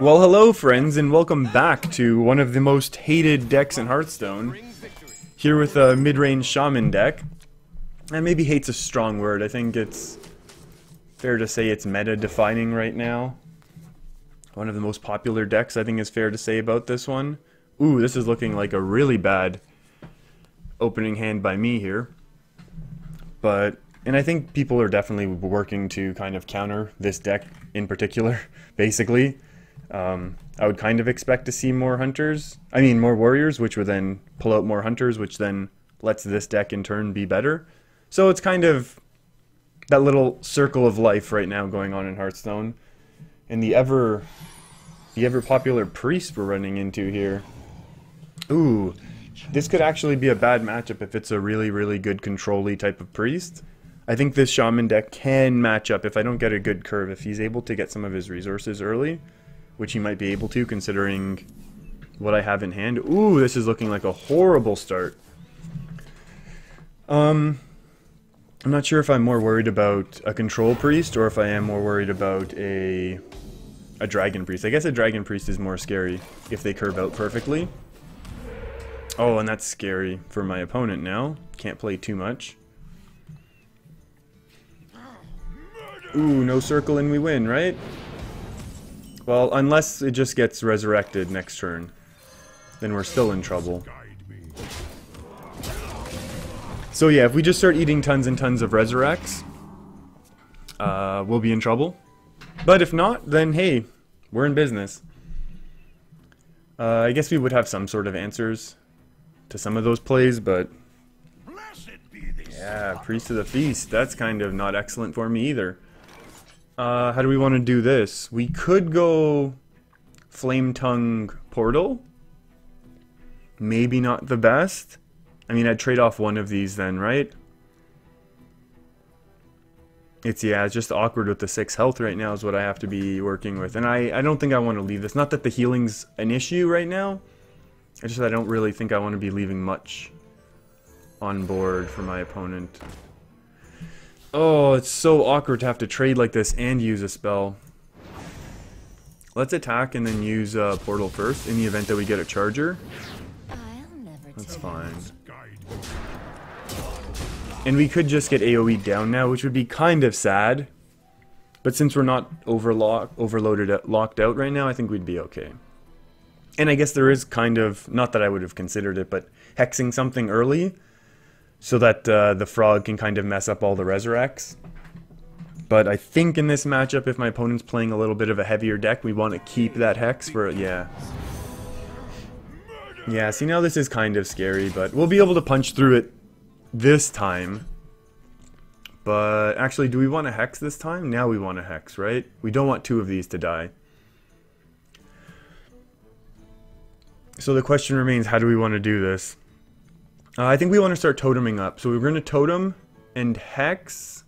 Well, hello friends, and welcome back to one of the most hated decks in Hearthstone. Here with a mid-range Shaman deck. And maybe hate's a strong word, I think it's fair to say it's meta-defining right now. One of the most popular decks, I think is fair to say about this one. Ooh, this is looking like a really bad opening hand by me here. But, and I think people are definitely working to kind of counter this deck in particular, basically. Um, I would kind of expect to see more hunters, I mean more warriors, which would then pull out more hunters, which then lets this deck in turn be better. So it's kind of that little circle of life right now going on in Hearthstone. And the ever the ever popular priest we're running into here. Ooh, this could actually be a bad matchup if it's a really, really good control type of priest. I think this shaman deck can match up if I don't get a good curve. If he's able to get some of his resources early, which he might be able to considering what I have in hand. Ooh, this is looking like a horrible start. Um, I'm not sure if I'm more worried about a control priest or if I am more worried about a a dragon priest. I guess a dragon priest is more scary if they curve out perfectly. Oh, and that's scary for my opponent now. Can't play too much. Ooh, no circle and we win, right? Well, unless it just gets resurrected next turn. Then we're still in trouble. So yeah, if we just start eating tons and tons of resurrects, uh, we'll be in trouble. But if not, then hey, we're in business. Uh, I guess we would have some sort of answers to some of those plays, but... Yeah, Priest of the Feast, that's kind of not excellent for me either. Uh, how do we want to do this? We could go Flame Tongue Portal. Maybe not the best. I mean, I'd trade off one of these then, right? It's, yeah, it's just awkward with the 6 health right now is what I have to be working with. And I, I don't think I want to leave this. Not that the healing's an issue right now. I just I don't really think I want to be leaving much on board for my opponent. Oh, it's so awkward to have to trade like this and use a spell. Let's attack and then use uh, Portal first in the event that we get a Charger. That's fine. And we could just get AoE down now, which would be kind of sad. But since we're not overlock overloaded, uh, locked out right now, I think we'd be okay. And I guess there is kind of, not that I would have considered it, but hexing something early so that uh, the frog can kind of mess up all the resurrects. But I think in this matchup, if my opponent's playing a little bit of a heavier deck, we want to keep that hex for, yeah. Yeah, see now this is kind of scary, but we'll be able to punch through it this time. But actually, do we want to hex this time? Now we want to hex, right? We don't want two of these to die. So the question remains, how do we want to do this? Uh, I think we want to start toteming up. So we're going to totem and hex,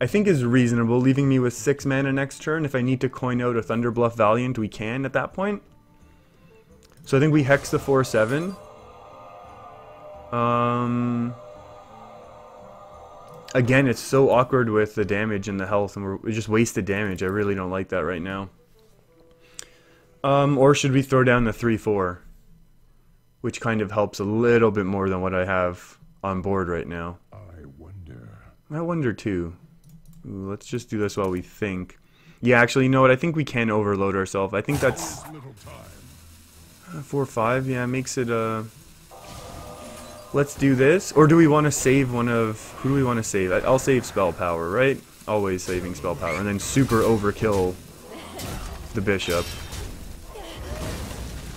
I think is reasonable, leaving me with 6 mana next turn. If I need to coin out a Thunderbluff Valiant, we can at that point. So I think we hex the 4-7. Um, again, it's so awkward with the damage and the health, and we're, we just wasted damage. I really don't like that right now. Um, or should we throw down the 3-4? Which kind of helps a little bit more than what I have on board right now. I wonder. I wonder too. Ooh, let's just do this while we think. Yeah, actually, you know what? I think we can overload ourselves. I think that's uh, four or five. Yeah, makes it. Uh, let's do this. Or do we want to save one of? Who do we want to save? I'll save spell power, right? Always saving spell power, and then super overkill the bishop.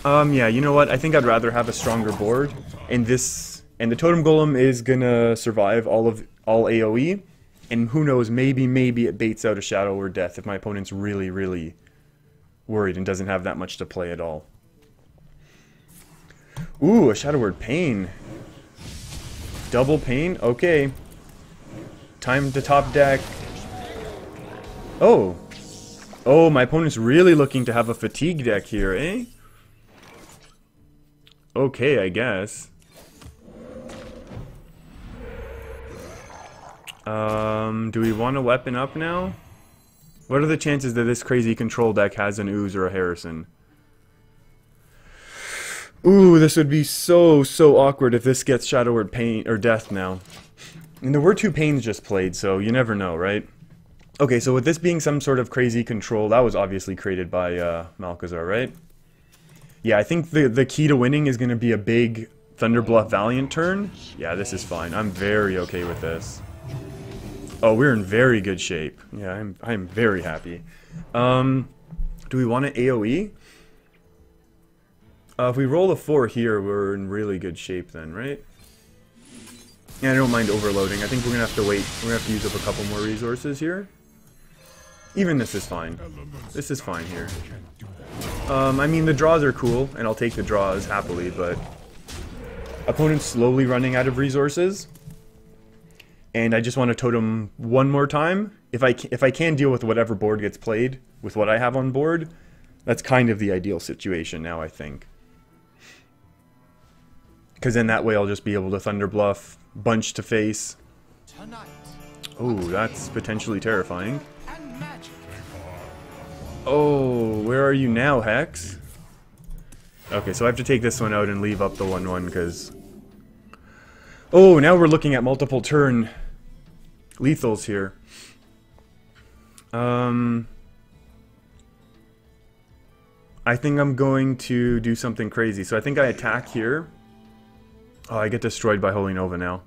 Um, yeah, you know what? I think I'd rather have a stronger board. And this, and the Totem Golem is gonna survive all of all AOE. And who knows, maybe, maybe it baits out a Shadow Word Death if my opponent's really, really worried and doesn't have that much to play at all. Ooh, a Shadow Word Pain. Double Pain? Okay. Time to top deck. Oh. Oh, my opponent's really looking to have a Fatigue deck here, eh? Okay, I guess. Um, do we want to weapon up now? What are the chances that this crazy control deck has an Ooze or a Harrison? Ooh, this would be so, so awkward if this gets Shadow Word Pain or Death now. And there were two Pains just played, so you never know, right? Okay, so with this being some sort of crazy control, that was obviously created by uh, Malchezaar, right? Yeah, I think the, the key to winning is going to be a big Thunderbluff Valiant turn. Yeah, this is fine. I'm very okay with this. Oh, we're in very good shape. Yeah, I'm, I'm very happy. Um, do we want an AoE? Uh, if we roll a 4 here, we're in really good shape then, right? Yeah, I don't mind overloading. I think we're going to have to wait. We're going to have to use up a couple more resources here. Even this is fine. This is fine here. Um, I mean, the draws are cool, and I'll take the draws happily, but... Opponent's slowly running out of resources. And I just want to totem one more time. If I, if I can deal with whatever board gets played with what I have on board, that's kind of the ideal situation now, I think. Because then that way I'll just be able to Thunder Bluff, Bunch to face. Oh, that's potentially terrifying. Oh, are you now, Hex? Okay, so I have to take this one out and leave up the 1-1 because... Oh, now we're looking at multiple turn lethals here. Um... I think I'm going to do something crazy. So I think I attack here. Oh, I get destroyed by Holy Nova now.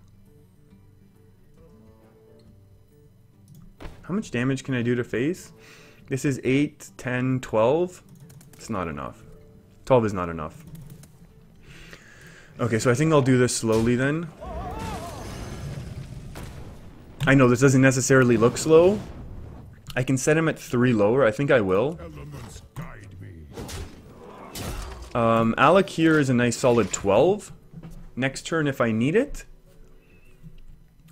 How much damage can I do to face? This is 8, 10, 12. It's not enough. 12 is not enough. Okay, so I think I'll do this slowly then. I know this doesn't necessarily look slow. I can set him at 3 lower. I think I will. Um, Al'Akir is a nice solid 12. Next turn if I need it.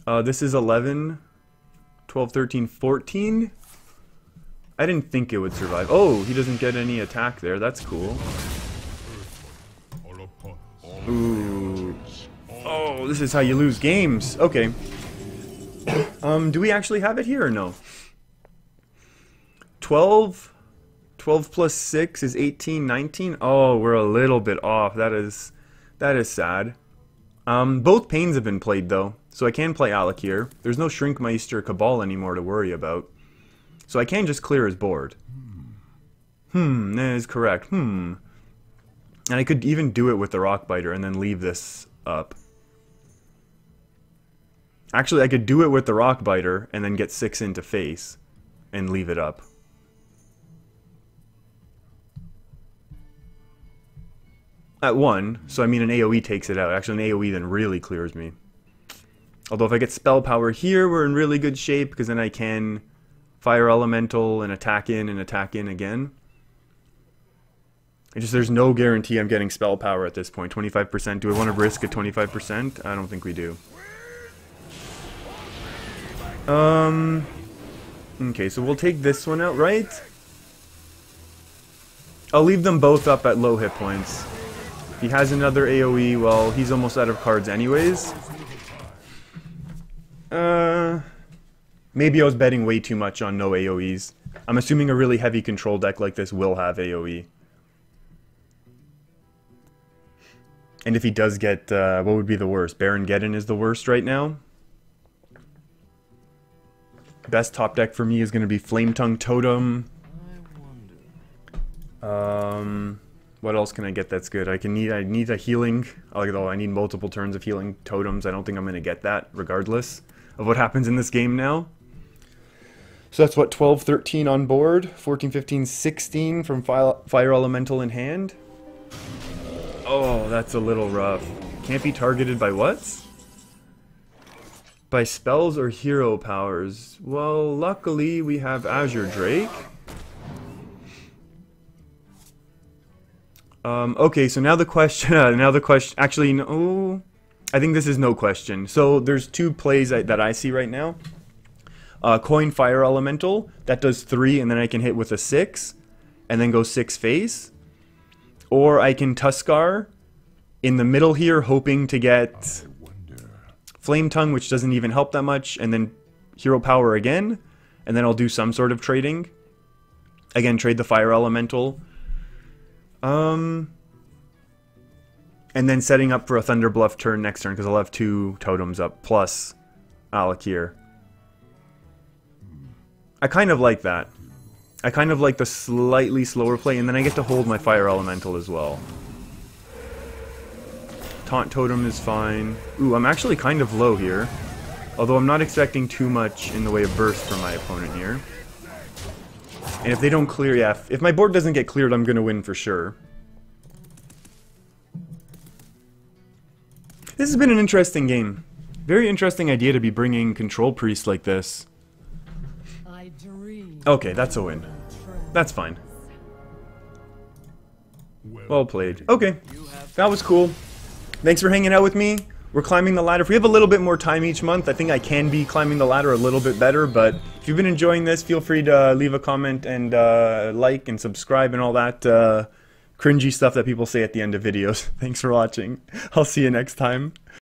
Uh, this is 11, 12, 13, 14. I didn't think it would survive. Oh, he doesn't get any attack there. That's cool. Ooh. Oh, this is how you lose games. Okay. um, do we actually have it here or no? 12? 12 plus 6 is 18, 19? Oh, we're a little bit off. That is, that is sad. Um, both Pains have been played, though, so I can play Al'Akir. There's no Shrinkmeister Cabal anymore to worry about. So I can just clear his board. Hmm, that is correct. Hmm. And I could even do it with the rock biter and then leave this up. Actually, I could do it with the rock biter and then get 6 into face and leave it up. At 1, so I mean an AoE takes it out. Actually, an AoE then really clears me. Although if I get Spell Power here, we're in really good shape, because then I can Fire Elemental and attack in and attack in again. It just there's no guarantee I'm getting Spell Power at this point. 25%. Do I want to risk a 25%? I don't think we do. Um... Okay, so we'll take this one out, right? I'll leave them both up at low hit points. If he has another AoE, well, he's almost out of cards anyways. Uh, maybe I was betting way too much on no AoEs. I'm assuming a really heavy control deck like this will have AoE. And if he does get, uh, what would be the worst? Baron Geddon is the worst right now. Best top deck for me is going to be Flame Tongue Totem. Um, what else can I get that's good? I can need I need a healing, although I need multiple turns of healing totems. I don't think I'm going to get that regardless of what happens in this game now. So that's what 12, 13 on board, 14, 15, 16 from Fire Elemental in hand. Oh, that's a little rough. Can't be targeted by what? By spells or hero powers. Well, luckily we have Azure Drake. Um, okay, so now the question, uh, now the question, actually, no, I think this is no question. So there's two plays that, that I see right now. Uh, coin Fire Elemental, that does three, and then I can hit with a six, and then go six face. Or I can Tuskarr in the middle here, hoping to get Flame Tongue, which doesn't even help that much, and then Hero Power again, and then I'll do some sort of trading Again, trade the Fire Elemental. Um, and then setting up for a Thunder Bluff turn next turn, because I'll have two totems up, plus Al'Akir. I kind of like that. I kind of like the slightly slower play, and then I get to hold my Fire Elemental as well. Taunt Totem is fine. Ooh, I'm actually kind of low here. Although I'm not expecting too much in the way of burst from my opponent here. And if they don't clear, yeah, if, my board doesn't get cleared, I'm going to win for sure. This has been an interesting game. Very interesting idea to be bringing Control Priest like this. Okay, that's a win. That's fine. Well played. Okay, that was cool. Thanks for hanging out with me. We're climbing the ladder. If we have a little bit more time each month, I think I can be climbing the ladder a little bit better, but if you've been enjoying this, feel free to leave a comment and uh, like and subscribe and all that uh, cringy stuff that people say at the end of videos. Thanks for watching. I'll see you next time.